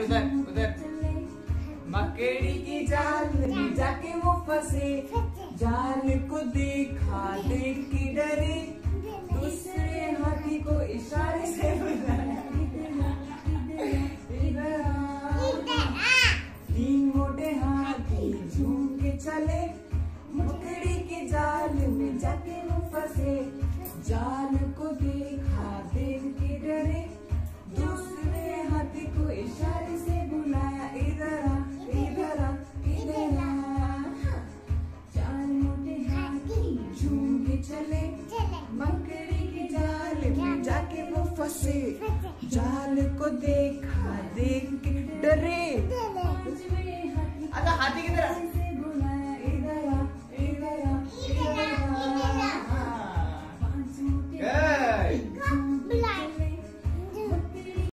उधर उधर उधर। मकड़ी की जाल में जाके वो फंसे। जाल को देखा देख के डरे। दूसरे हाथी को इशारे से तीन मोटे हाथी झूम के चले। मकड़ी के जाल में जाके वो फंसे। जाल को चले मकड़ी के जाल में जाके वो फंसे। जाल को देखा देख के डरे। अच्छा हाथी किधर